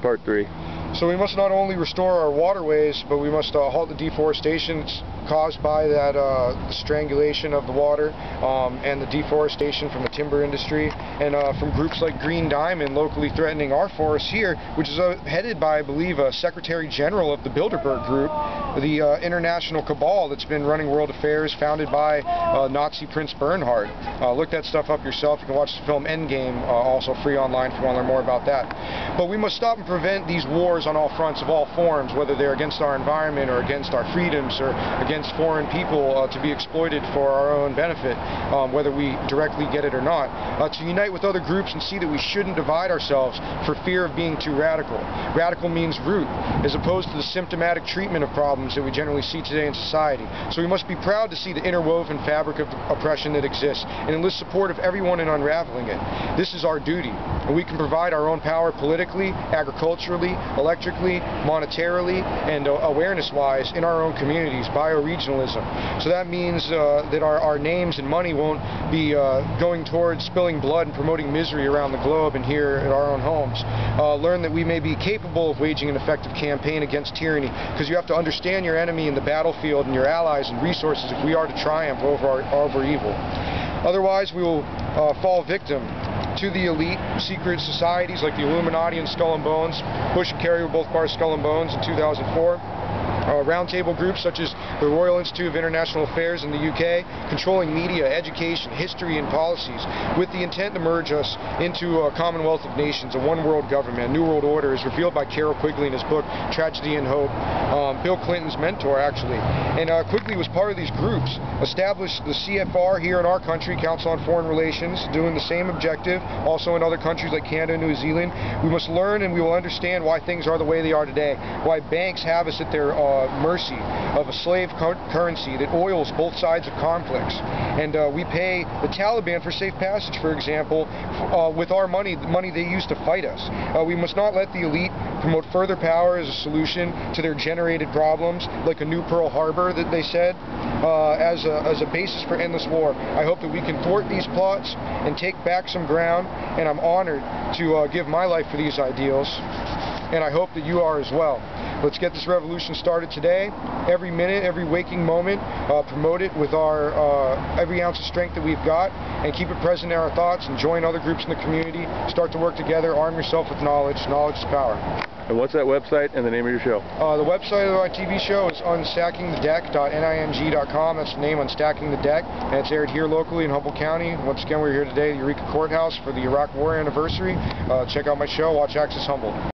part three. So we must not only restore our waterways, but we must uh, halt the deforestation caused by that uh, strangulation of the water um, and the deforestation from the timber industry and uh, from groups like Green Diamond locally threatening our forests here, which is uh, headed by, I believe, a Secretary General of the Bilderberg Group, the uh, international cabal that's been running world affairs founded by uh, Nazi Prince Bernhard. look that stuff up yourself. You can watch the film Endgame, also free online if you want to learn more about that. But we must stop and prevent these wars on all fronts of all forms, whether they're against our environment or against our freedoms or against foreign people uh, to be exploited for our own benefit, um, whether we directly get it or not. Uh, to unite with other groups and see that we shouldn't divide ourselves for fear of being too radical. Radical means root, as opposed to the symptomatic treatment of problems that we generally see today in society. So we must be proud to see the interwoven fabric of oppression that exists and enlist support of everyone in unraveling it. This is our duty, and we can provide our own power politically, agriculturally, electrically, monetarily, and uh, awareness-wise in our own communities, bioregionalism. So that means uh, that our, our names and money won't be uh, going towards spilling blood and promoting misery around the globe and here at our own homes. Uh, learn that we may be capable of waging an effective campaign against tyranny because you have to understand your enemy in the battlefield and your allies and resources if we are to triumph over, our, over evil. Otherwise, we will uh, fall victim to the elite secret societies like the Illuminati and Skull and Bones. Bush and Kerry were both part of Skull and Bones in 2004 uh, roundtable groups such as the Royal Institute of International Affairs in the UK, controlling media, education, history, and policies, with the intent to merge us into a commonwealth of nations, a one world government, a new world order, as revealed by Carroll Quigley in his book Tragedy and Hope, um, Bill Clinton's mentor, actually. And uh, Quigley was part of these groups, established the CFR here in our country, Council on Foreign Relations, doing the same objective, also in other countries like Canada and New Zealand. We must learn and we will understand why things are the way they are today, why banks have us at their uh, mercy of a slave currency that oils both sides of conflicts. And uh, we pay the Taliban for safe passage, for example, uh, with our money, the money they use to fight us. Uh, we must not let the elite promote further power as a solution to their generated problems, like a new Pearl Harbor that they said, uh, as, a, as a basis for endless war. I hope that we can thwart these plots and take back some ground, and I'm honored to uh, give my life for these ideals, and I hope that you are as well. Let's get this revolution started today. Every minute, every waking moment, uh, promote it with our uh, every ounce of strength that we've got, and keep it present in our thoughts. And join other groups in the community. Start to work together. Arm yourself with knowledge. Knowledge is power. And what's that website and the name of your show? Uh, the website of our TV show is unstackingthedeck.ning.com. That's the name, Unstacking the Deck. And it's aired here locally in Humboldt County. Once again, we're here today at the Eureka Courthouse for the Iraq War anniversary. Uh, check out my show, Watch Access Humboldt.